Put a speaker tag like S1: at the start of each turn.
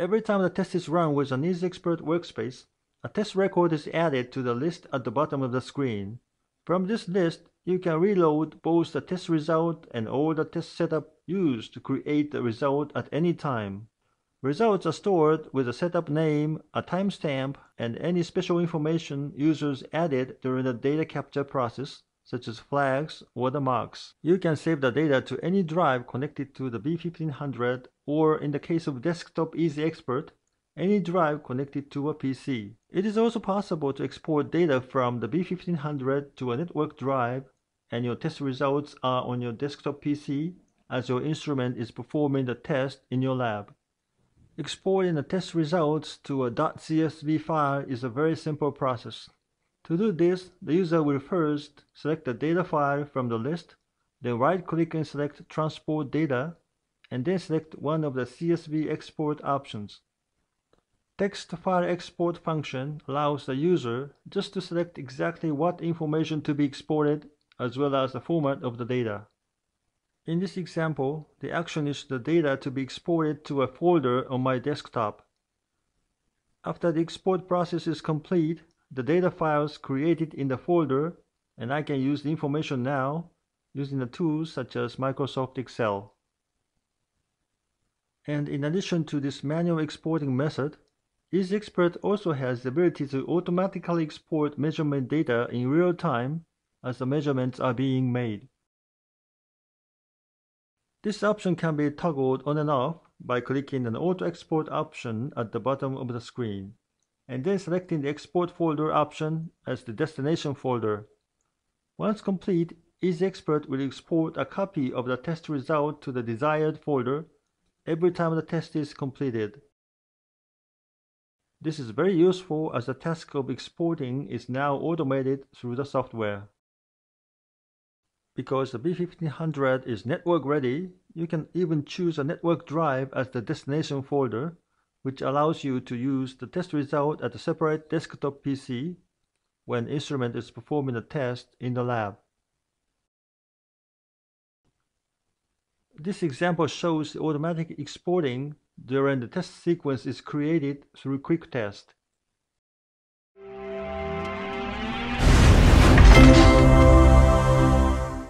S1: Every time the test is run with an EasyExpert workspace, a test record is added to the list at the bottom of the screen. From this list, you can reload both the test result and all the test setup used to create the result at any time. Results are stored with a setup name, a timestamp, and any special information users added during the data capture process, such as flags or the marks. You can save the data to any drive connected to the B1500 or in the case of desktop EasyExpert, any drive connected to a PC. It is also possible to export data from the B1500 to a network drive and your test results are on your desktop PC as your instrument is performing the test in your lab. Exporting the test results to a .csv file is a very simple process. To do this, the user will first select the data file from the list, then right-click and select Transport Data, and then select one of the CSV export options. Text file export function allows the user just to select exactly what information to be exported as well as the format of the data. In this example, the action is the data to be exported to a folder on my desktop. After the export process is complete, the data files created in the folder and I can use the information now using the tools such as Microsoft Excel. And in addition to this manual exporting method, EasyExpert also has the ability to automatically export measurement data in real time as the measurements are being made. This option can be toggled on and off by clicking an Auto Export option at the bottom of the screen, and then selecting the Export Folder option as the destination folder. Once complete, EasyExpert will export a copy of the test result to the desired folder every time the test is completed. This is very useful as the task of exporting is now automated through the software. Because the B1500 is network ready, you can even choose a network drive as the destination folder, which allows you to use the test result at a separate desktop PC when instrument is performing a test in the lab. This example shows automatic exporting during the test sequence is created through QuickTest.